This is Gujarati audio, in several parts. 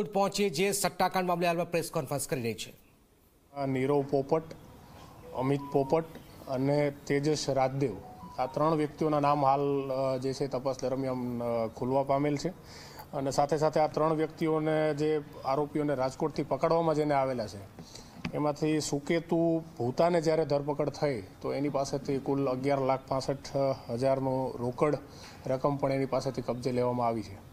રાજકોટ પહોંચી જે સટ્ટાકાંડ મામલે હાલમાં પ્રેસ કોન્ફરન્સ કરી રહી છે. નીરવ પોપટ, અમિત પોપટ અને તેજસ રાજદેવ. આ ત્રણ વ્યક્તિઓના નામ હાલ જે છે તપાસ દરમિયાન ખુલવા પામેલ છે. અને સાથે સાથે આ ત્રણ વ્યક્તિઓને જે આરોપીઓને રાજકોટથી પકડવામાં જેને આવેલા છે. એમાંથી સુકેતુ ભૂતાને જ્યારે ધરપકડ થઈ, તો એની પાસેથી કુલ અગિયાર લાખ પાસઠ હજારનું રોકડ રકમ પણ એની પાસેથી કબજે લેવામાં આવી છે.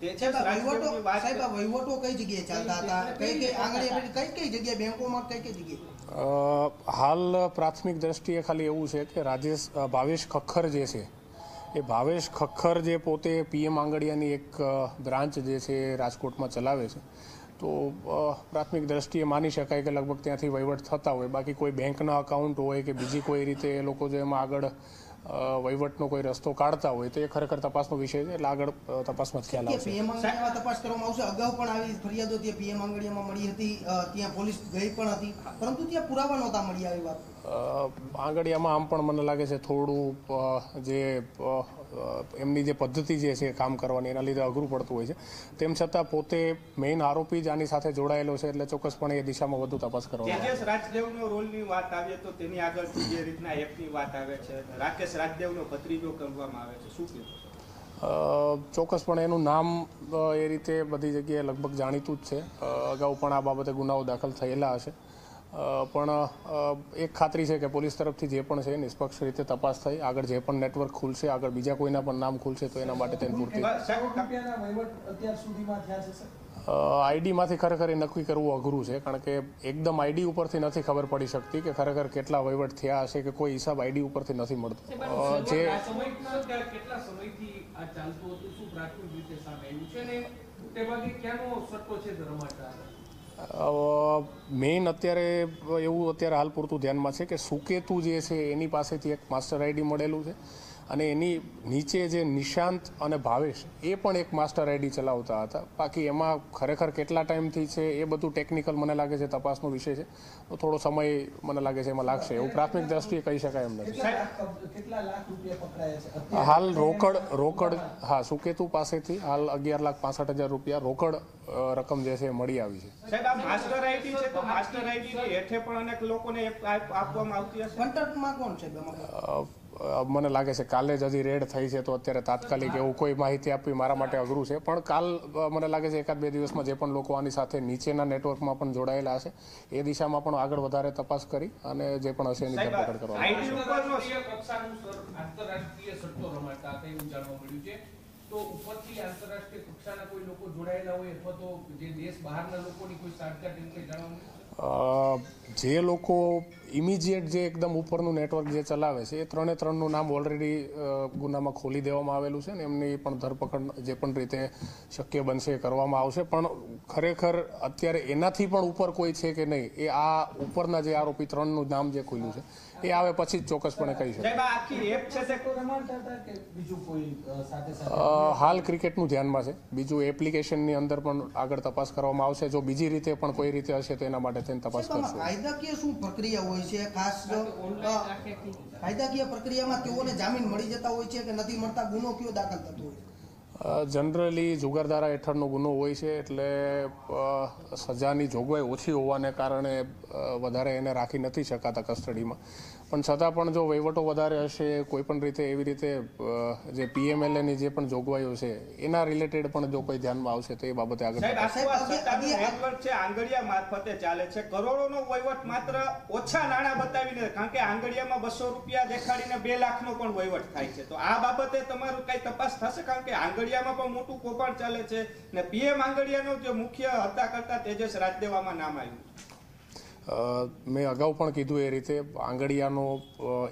સાહેબ આ વહીવટો સાહેબ વહીવટો કઈ જગ્યાએ ચાલતા હતા? કઈ કઈ આંગળીએ કઈ કઈ જગ્યાએ બેંકોમાં કઈ કઈ જગ્યાએ? હાલ પ્રાથમિક દ્રષ્ટિએ ખાલી એવું છે કે રાજેશ ભાવેશ ખખર જે છે એ ભાવેશ ખખ્ખર જે પોતે પીએમ આંગડિયાની એક બ્રાન્ચ જે છે એ રાજકોટમાં ચલાવે છે. તો પ્રાથમિક દ્રષ્ટિએ માની શકાય કે લગભગ ત્યાંથી વહીવટ થતા હોય. બાકી કોઈ બેંકના અકાઉન્ટ હોય કે બીજી કોઈ રીતે એ લોકો જો એમાં આગળ વહીવટનો કોઈ રસ્તો કાઢતા હોય તો એ ખરેખર તપાસનો વિષય છે. એટલે આગળ તપાસમાં ખ્યાલ આવશે. પીએમ તપાસ કરવામાં આવશે. અગાઉ પણ આવી ફરિયાદો ત્યાં પીએમ આંગળીયામાં મળી હતી. ત્યાં પોલીસ ગઈ પણ હતી. પરંતુ ત્યાં પુરાવા નહોતા મળી આવી વાત. આંગળીયામાં આમ પણ મને લાગે છે થોડું જે એમની જે પદ્ધતિ જે છે કામ કરવાની એના લીધે અઘરું પડતું હોય છે. તેમ છતાં પોતે મેઇન આરોપી જ આની સાથે જોડાયેલો છે એટલે ચોક્કસપણે એ દિશામાં વધુ તપાસ આવશે. રાજદેવનો રોલની વાત આવે તો તેની આગળથી જે રીતના એપની વાત આવે છે રાકેશ રાજદેવનો ભત્રીજો કરવામાં આવે છે. શું કહેવું ચોક્કસપણે એનું નામ એ રીતે બધી જગ્યાએ લગભગ જાણીતું જ છે. અગાઉ પણ આ બાબતે ગુનાઓ દાખલ થયેલા હશે. પણ એક ખાતરી છે કે પોલીસ તરફથી જે પણ છે નિષ્પક્ષ રીતે તપાસ થઈ. આગળ જે પણ નેટવર્ક ખુલશે આગળ બીજા કોઈના પણ નામ ખુલશે તો એના માટે તેની પૂરતી આઈડીમાંથી ખરેખર એ નક્કી કરવું અઘરું છે કારણ કે એકદમ આઈડી ઉપરથી નથી ખબર પડી શકતી કે ખરેખર કેટલા વહીવટ થયા હશે કે કોઈ હિસાબ આઈડી ઉપરથી નથી મળતો. જે કેટલા સમયથી આ ચાલતું હતું? શું પ્રાથમિક રીતે સામે આવ્યું છે? ને તે ભાગે ક્યાંનો સટ્ટો છે રમાતા મેઇન અત્યારે એવું અત્યારે હાલ પૂરતું ધ્યાનમાં છે કે સુકેતુ જે છે, એની પાસેથી એક માસ્ટર આઈડી મળેલું છે. અને એની નીચે જે નિશાંત અને ભાવેશ એ પણ એક માસ્ટર આઈડી ચલાવતા હતા. બાકી એમાં ખરેખર કેટલા ટાઈમથી છે એ બધું ટેકનિકલ મને લાગે છે તપાસનો વિષય છે. તો થોડો સમય મને લાગે છે એમાં લાગશે. એવું પ્રાથમિક દ્રષ્ટિએ કહી શકાય એમ નથી. કેટલા લાખ- કેટલા લાખ રૂપિયા પકડાયા છે? અત્યારે હાલ રોકડ રોકડ હા સુકેતુ પાસેથી હાલ અગિયાર લાખ પાસઠ હજાર રૂપિયા રોકડ રકમ જે છે એ મળી આવી છે. સાહેબ આ માસ્ટર આઈડી છે તો માસ્ટર આઈડી હેઠે પણ અનેક લોકોને આપવામાં આવતી હશે? કોન્ટ્રાક્ટમાં કોણ છે બેમાં અ, અ, મને લાગે છે કાલે જ હજી રેડ થઈ છે તો અત્યારે તાત્કાલિક એવું કોઈ માહિતી આપવી મારા માટે અઘરું છે. પણ કાલ મને લાગે છે એકાદ બે દિવસમાં જે પણ લોકો આની સાથે નીચેના નેટવર્કમાં પણ જોડાયેલા હશે એ દિશામાં પણ આગળ વધારે તપાસ કરી અને જે પણ હશે એની ધરપકડ કરવામાં આવશે. તો ઉપરથી આંતરરાષ્ટ્રીય કક્ષાના કોઈ લોકો જોડાયેલા હોય અથવા તો જે દેશ બહારના લોકોની કોઈ સાટગાંઠ એવું કંઈ જાણવા જે લોકો ઇમિજિએટ જે એકદમ ઉપરનું નેટવર્ક જે ચલાવે છે એ ત્રણે ત્રણનું નામ ઓલરેડી ગુનામાં ખોલી દેવામાં આવેલું છે ને એમની પણ ધરપકડ જે પણ રીતે શક્ય બનશે એ કરવામાં આવશે. પણ ખરેખર અત્યારે એનાથી પણ ઉપર કોઈ છે કે નહીં એ આ ઉપરના જે આરોપી ત્રણનું નામ જે ખુલ્યું છે એ આવે પછી જ ચોક્કસપણે કહી શકાય. હાલ ક્રિકેટનું ધ્યાનમાં છે. બીજું એપ્લિકેશનની અંદર પણ આગળ તપાસ કરવામાં આવશે. જો બીજી રીતે પણ કોઈ રીતે હશે તો એના માટે થઈને તપાસ કરશે. કાયદાકીય શું પ્રક્રિયા હોય છે? ખાસ કાયદાકીય પ્રક્રિયામાં તેઓને જામીન મળી જતા હોય છે કે નથી મળતા? ગુનો કયો દાખલ થતો હોય જનરલી જુગારધારા હેઠળનો ગુનો હોય છે એટલે સજાની જોગવાઈ ઓછી હોવાને કારણે વધારે એને રાખી નથી શકાતા કસ્ટડીમાં. પણ છતાં પણ જો વહીવટો વધારે હશે કોઈ પણ રીતે એવી રીતે જે પીએમએલએની જે પણ જોગવાઈઓ છે એના રિલેટેડ પણ જો કોઈ ધ્યાનમાં આવશે તો એ બાબતે આગળ છે આંગળિયા મારફતે ચાલે છે. કરોડોનો વહીવટ માત્ર ઓછા નાણાં બતાવીને કારણ કે આંગળિયામાં બસો રૂપિયા દેખાડીને બે લાખનો પણ વહીવટ થાય છે. તો આ બાબતે તમારું કઈ તપાસ થશે? કારણ કે આંગળિયામાં પણ મોટું કૌભાંડ ચાલે છે ને પીએમ આંગળિયાનો જે મુખ્ય હતા કરતા તેજસ રાજદેવામાં નામ આવ્યું. મેં અગાઉ પણ કીધું એ રીતે આંગડિયાનો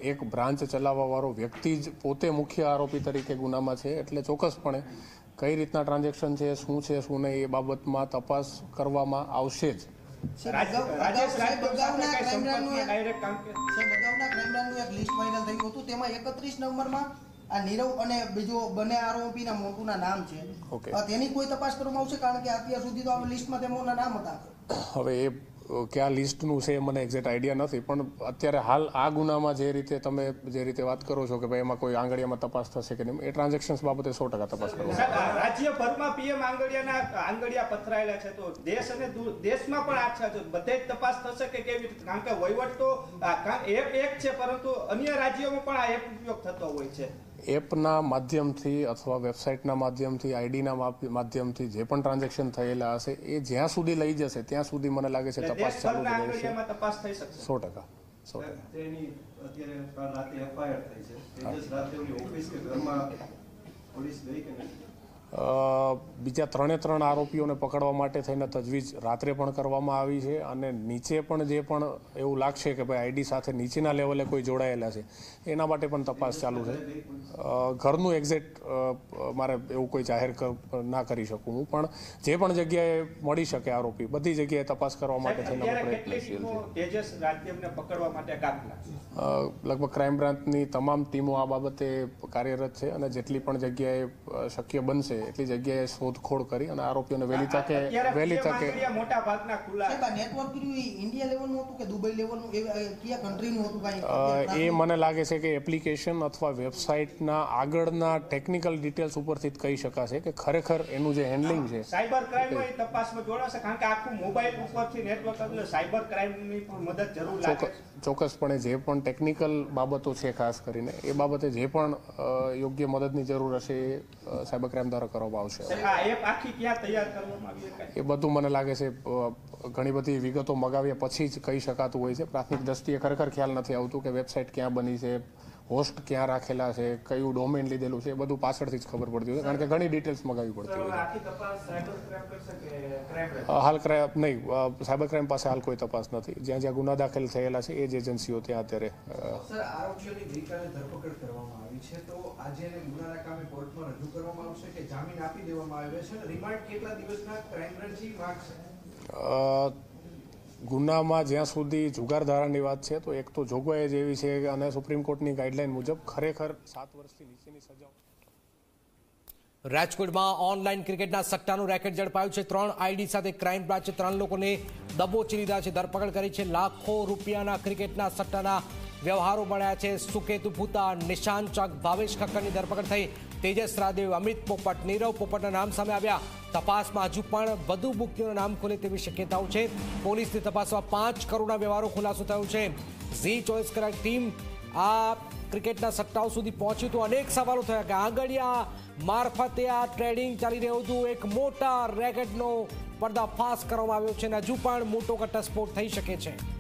એક બ્રાન્ચ ચલાવવાવાળો વ્યક્તિ જ પોતે મુખ્ય આરોપી તરીકે ગુનામાં છે એટલે ચોક્કસપણે કઈ રીતના ટ્રાન્ઝેક્શન છે શું છે શું નહીં એ બાબતમાં તપાસ કરવામાં આવશે જ. તેમાં એકત્રીસ નંબરમાં આ નીરવ અને બીજો બંને આરોપીના મોટુના નામ છે. ઓકે. તેની કોઈ તપાસ કરવામાં આવશે? કારણ કે અત્યાર સુધી તો આ લિસ્ટમાં તેમના નામ હતા. હવે એ કયા લિસ્ટનું છે મને એક્ઝેક્ટ આઈડિયા નથી, પણ અત્યારે હાલ આ ગુનામાં જે રીતે તમે જે રીતે વાત કરો છો કે ભાઈ એમાં કોઈ આંગળીયામાં તપાસ થશે કે નહીં, એ ટ્રાન્ઝેક્શન્સ બાબતે સો ટકા તપાસ કરો. રાજ્યભરમાં પીએમ આંગળિયાના આંગળિયા પથરાયેલા છે, તો દેશ અને દેશમાં પણ આ છે બધે જ તપાસ થશે કે કેવી રીતે? કારણ કે વહીવટ તો એક છે, પરંતુ અન્ય રાજ્યોમાં પણ આ એપ ઉપયોગ થતો હોય છે. એપના માધ્યમથી અથવા વેબસાઇટના માધ્યમથી આઈડીના માધ્યમથી જે પણ ટ્રાન્ઝેક્શન થયેલા હશે એ જ્યાં સુધી લઈ જશે ત્યાં સુધી મને લાગે છે તપાસ ચાલુ જ રહેશે. થઈ શકશે. સો ટકા સો ટકા. બીજા ત્રણે ત્રણ આરોપીઓને પકડવા માટે થઈને તજવીજ રાત્રે પણ કરવામાં આવી છે અને નીચે પણ જે પણ એવું લાગશે કે ભાઈ આઈડી સાથે નીચેના લેવલે કોઈ જોડાયેલા છે એના માટે પણ તપાસ ચાલુ છે. ઘરનું એક્ઝેક્ટ મારે એવું કોઈ જાહેર ના કરી શકું હું પણ જે પણ જગ્યાએ મળી શકે આરોપી બધી જગ્યાએ તપાસ કરવા માટે થઈને લગભગ ક્રાઇમ બ્રાન્ચની તમામ ટીમો આ બાબતે કાર્યરત છે અને જેટલી પણ જગ્યાએ શક્ય બનશે એટલી જગ્યાએ શોધખોળ કરી અને આરોપીઓને વહેલી તકે વહેલી તકે મોટા ભાગના ખુલ્લા સાહેબ આ નેટવર્ક ઇન્ડિયા લેવલનું હતું કે દુબઈ લેવલનું કયા કન્ટ્રીનું હતું એ મને લાગે છે કે એપ્લિકેશન અથવા વેબસાઇટના આગળના ટેકનિકલ ડિટેલ્સ ઉપરથી જ કહી શકાશે કે ખરેખર એનું જે હેન્ડલિંગ છે. સાયબર ક્રાઇમ એ તપાસમાં જોડાશે કારણ કે આખું મોબાઈલ ઉપરથી નેટવર્ક એટલે સાયબર ક્રાઇમની પણ મદદ જરૂર લાગે ચોક્કસપણે જે પણ ટેકનિકલ બાબતો છે ખાસ કરીને એ બાબતે જે પણ યોગ્ય મદદની જરૂર હશે સાયબર ક્રાઇમ દ્વારા કરવામાં આવશે. તૈયાર કરવામાં એ બધું મને લાગે છે ઘણી બધી વિગતો મગાવ્યા પછી જ કહી શકાતું હોય છે. પ્રાથમિક દ્રષ્ટિએ ખરેખર ખ્યાલ નથી આવતું કે વેબસાઇટ ક્યાં બની છે હોસ્ટ ક્યાં રાખેલા છે કયું ડોમેન લીધેલું છે એ બધું પાછળથી જ ખબર પડતી હોય કારણ કે ઘણી ડિટેલ્સ મગાવી પડતી હોય હાલ ક્રાઇમ નહીં સાયબર ક્રાઇમ પાસે હાલ કોઈ તપાસ નથી. જ્યાં જ્યાં ગુના દાખલ થયેલા છે એ જ એજન્સીઓ ત્યાં અત્યારે કરવામાં આવી છે. તો આજે એને ગુનાના કામે કોર્ટમાં રજૂ કરવામાં આવશે કે જામીન આપી દેવામાં આવ્યો છે. રિમાન્ડ કેટલા દિવસના ક્રાઇમ ગુનામાં જ્યાં સુધી જુગાર ધારાની વાત છે, તો એક તો જોગવાઈ જ એવી છે અને સુપ્રીમ કોર્ટની ગાઈડલાઈન મુજબ ખરેખર સાત વર્ષથી નીચેની સજા રાજકોટમાં ઓનલાઈન ક્રિકેટના સટ્ટાનું રેકેટ ઝડપાયું છે. ત્રણ આઈડી સાથે ક્રાઇમ બ્રાન્ચે ત્રણ લોકોને દબોચી લીધા છે. ધરપકડ કરી છે. લાખો રૂપિયાના ક્રિકેટના સટ્ટાના વ્યવહારો મળ્યા છે. સુકેતુ ભૂતા નિશાન ચક, ભાવેશ ખક્કરની ધરપકડ થઈ. તેજસ રાદેવ, અમિત પોપટ, નીરવ પોપટના નામ સામે આવ્યા. તપાસમાં હજુ પણ વધુ બુકીઓના નામ ખુલે તેવી શક્યતાઓ છે. પોલીસની તપાસમાં પાંચ કરોડના વ્યવહારો ખુલાસો થયો છે. ઝી ચોઈસ કરાર ટીમ આ ક્રિકેટના સટ્ટાઓ સુધી પહોંચ્યું તો અનેક સવાલો થયા કે આંગળિયા મારફતે આ ટ્રેડિંગ ચાલી રહ્યું હતું. એક મોટા રેકેટનો પર્દાફાશ કરવામાં આવ્યો છે અને હજુ પણ મોટો ઘટસ્ફોટ થઈ શકે છે.